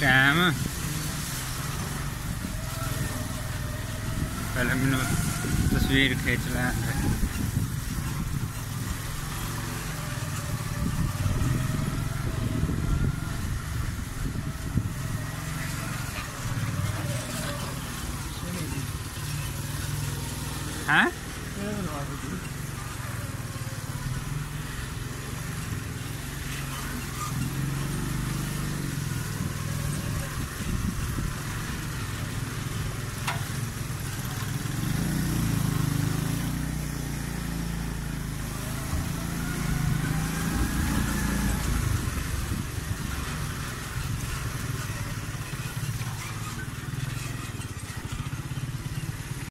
ਟਾਈਮ ਪਹਿਲਾਂ ਮੈਨੂੰ ਤਸਵੀਰ ਖਿੱਚ ਲੈਣ ਦੇ ਹੈ